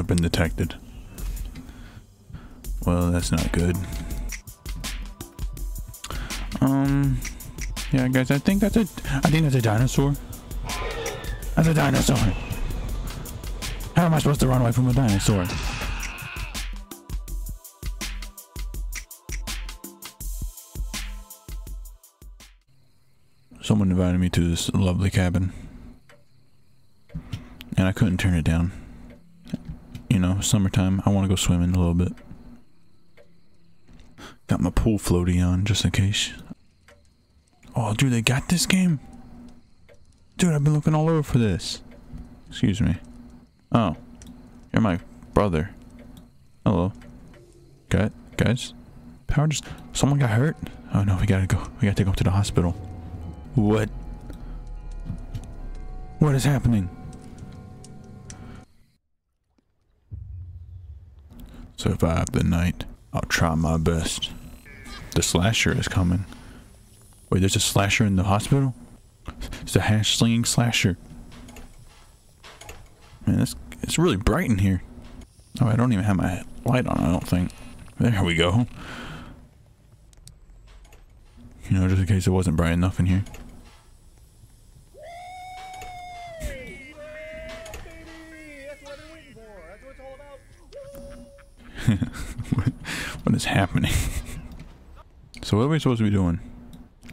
I've been detected. Well, that's not good. Um, yeah, guys, I think that's a, I think that's a dinosaur. That's a dinosaur. How am I supposed to run away from a dinosaur? Someone invited me to this lovely cabin. And I couldn't turn it down. Know, summertime, I want to go swimming a little bit. Got my pool floaty on just in case. Oh, dude, they got this game? Dude, I've been looking all over for this. Excuse me. Oh, you're my brother. Hello. Got guys? Power just someone got hurt? Oh no, we gotta go. We gotta take him to the hospital. What? What is happening? Survive the night. I'll try my best. The slasher is coming. Wait, there's a slasher in the hospital? It's a hash slinging slasher. Man, it's, it's really bright in here. Oh, I don't even have my light on, I don't think. There we go. You know, just in case it wasn't bright enough in here. what is happening? so what are we supposed to be doing?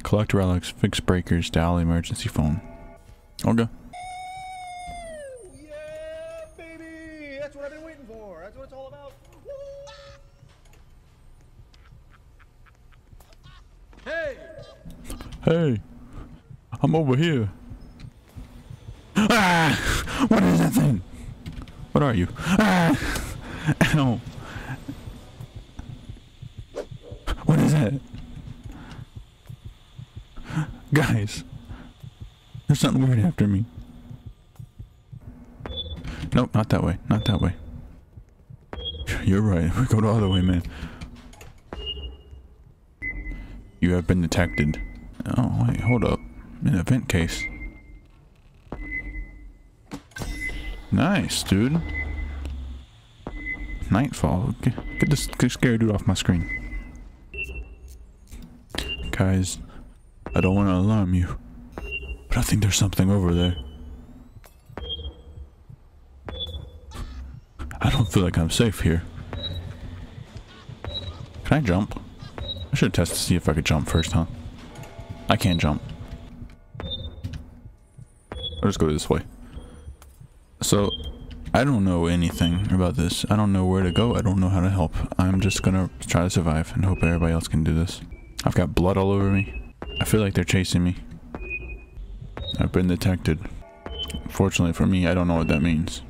Collect relics, fix breakers, dial emergency phone. Okay. Yeah, baby! That's what I've been waiting for. That's what it's all about. Hey! Hey, I'm over here. Ah! What is that thing? What are you? Ah! Ow. What is that? Guys, there's something weird after me. Nope, not that way. Not that way. You're right. We go the other way, man. You have been detected. Oh, wait, hold up. An event case. Nice, dude. Nightfall. Get, this scary dude off my screen. Guys, I don't want to alarm you, but I think there's something over there. I don't feel like I'm safe here. Can I jump? I should test to see if I could jump first, huh? I can't jump. I'll just go this way. So, I don't know anything about this. I don't know where to go. I don't know how to help. I'm just gonna try to survive and hope everybody else can do this. I've got blood all over me. I feel like they're chasing me. I've been detected. Fortunately for me, I don't know what that means.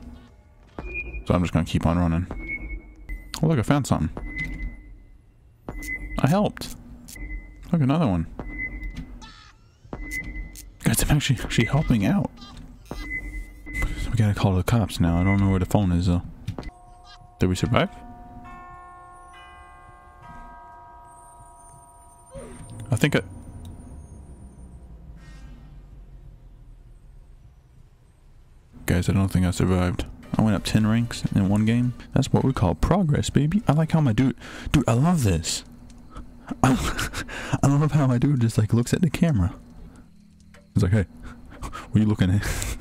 So I'm just gonna keep on running. Oh look, I found something. I helped. Look, another one. Guys, I'm actually, actually helping out. We gotta call the cops now. I don't know where the phone is though. Did we survive? I think I... Guys, I don't think I survived. I went up 10 ranks in one game. That's what we call progress, baby. I like how my dude... Dude, I love this. I, love how my dude just like looks at the camera. He's like, hey, what are you looking at?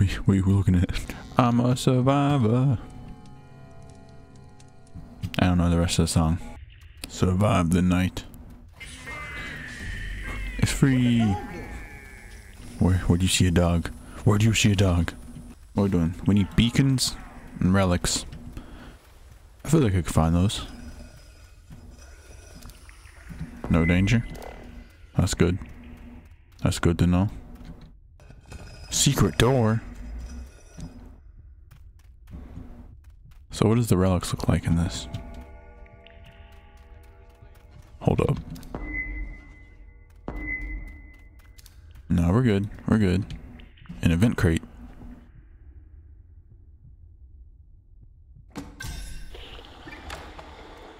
you, what are you looking at? I'm a survivor. I don't know the rest of the song. Survive the night. It's free. Where, where'd you see a dog? Where'd you see a dog? What are we doing? We need beacons and relics. I feel like I could find those. No danger. That's good. That's good to know. Secret door. So what does the relics look like in this? We're good. An event crate.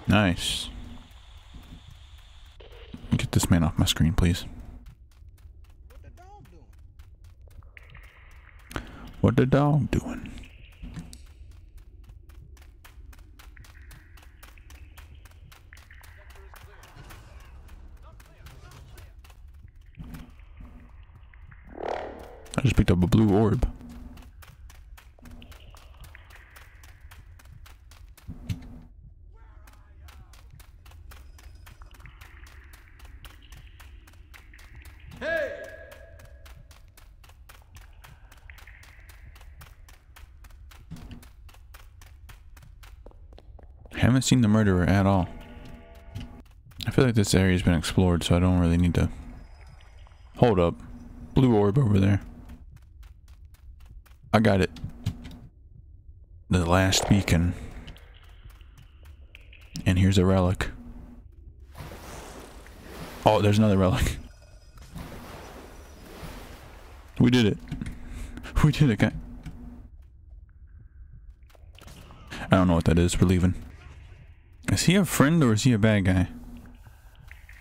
Nice. Get this man off my screen, please. What the dog doing? What the dog doing? I just picked up a blue orb. Haven't seen the murderer at all. I feel like this area's been explored, so I don't really need to... Hold up. Blue orb over there. I got it. The last beacon. And here's a relic. Oh, there's another relic. We did it. We did it, guy. I don't know what that is. We're leaving. Is he a friend or is he a bad guy?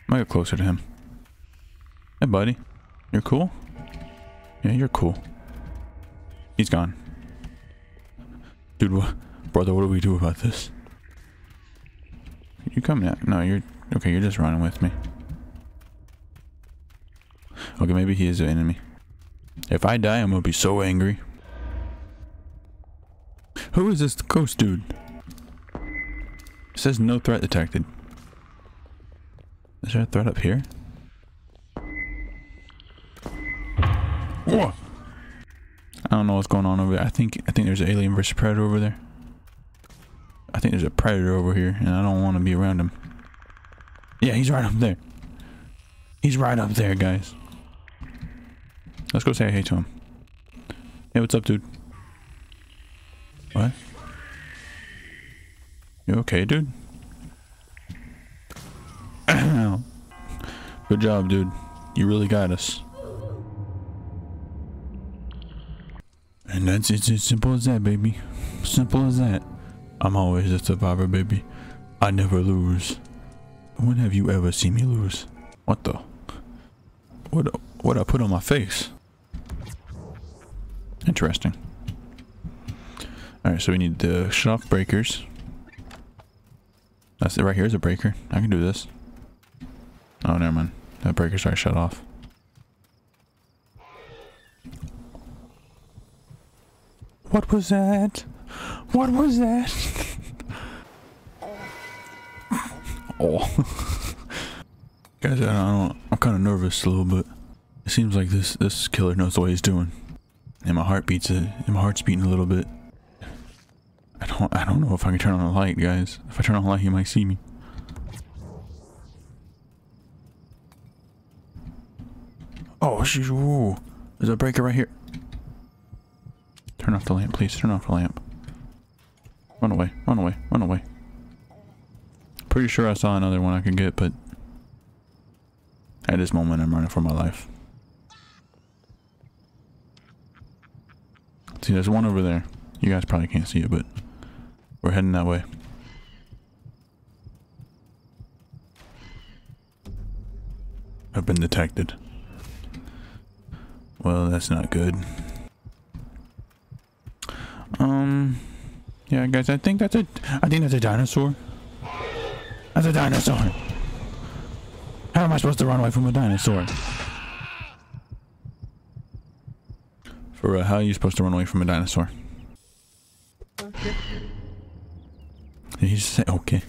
Might get closer to him. Hey, buddy. You're cool? Yeah, you're cool. He's gone. Dude, what? Brother, what do we do about this? You coming at? No, you're... Okay, you're just running with me. Okay, maybe he is an enemy. If I die, I'm gonna be so angry. Who is this ghost dude? It says no threat detected. Is there a threat up here? Whoa. I don't know what's going on over there. I think I think there's an alien versus predator over there. I think there's a predator over here, and I don't want to be around him. Yeah, he's right up there. He's right up there, guys. Let's go say hey to him. Hey, what's up, dude? What? You okay, dude? Good job, dude. You really got us. And that's it's as simple as that, baby. Simple as that. I'm always a survivor, baby. I never lose. When have you ever seen me lose? What the? What? What I put on my face? Interesting. All right, so we need to shut off breakers. That's it right here is a breaker. I can do this. Oh, never mind. That breaker's already shut off. What was that? What was that? oh. Guys, I don't, I'm kind of nervous a little bit. It seems like this this killer knows what he's doing. And my heart beats it. And my heart's beating a little bit. I don't I don't know if I can turn on the light, guys. If I turn on the light, he might see me. Oh, she's whoa. There's a breaker right here. Turn off the lamp, please. Turn off the lamp. Run away. Run away. Run away. Pretty sure I saw another one I could get, but at this moment I'm running for my life. See, there's one over there. You guys probably can't see it, but we're heading that way. I've been detected. Well, that's not good. Um, yeah, guys, I think that's a, I think that's a dinosaur. That's a dinosaur. How am I supposed to run away from a dinosaur? For how are you supposed to run away from a dinosaur? Okay. He just say okay?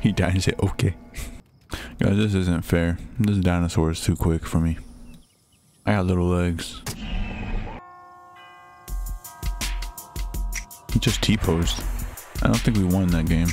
he died and said okay. Guys, this isn't fair. This dinosaur is too quick for me. I got little legs. Just T-posed. I don't think we won that game.